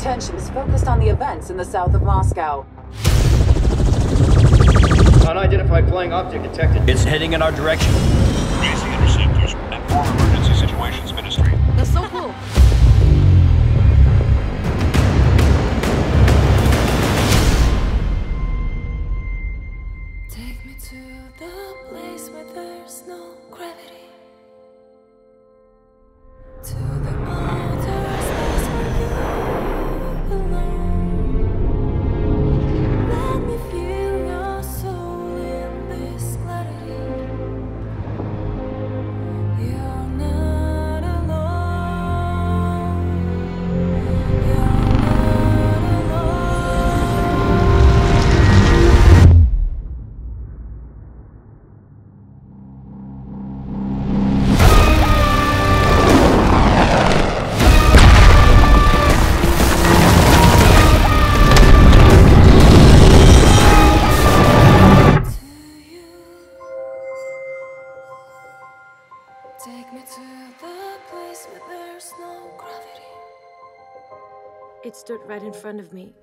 attention is focused on the events in the south of Moscow. Unidentified flying object detected. It's heading in our direction. Raising interceptors and form emergency situations ministry. That's so cool. Take me to the place where there's no gravity. Take me to the place where there's no gravity. It stood right in front of me,